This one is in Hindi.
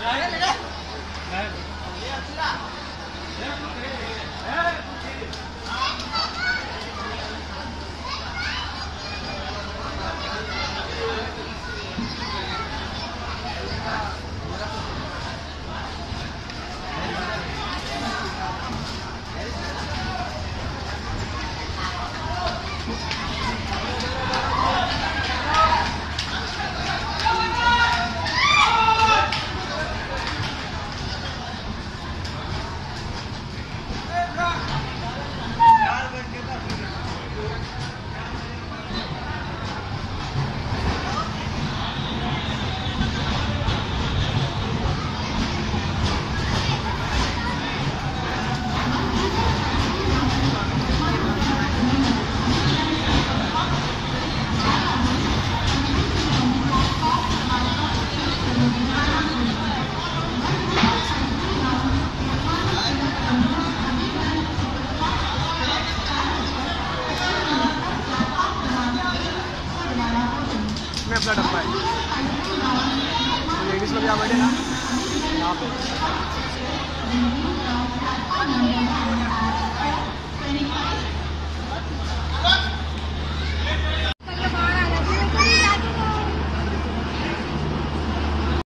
来来来，来，来。का डब्बा है। तो लेडीज़ लोग यहाँ बैठे ना। यहाँ पे।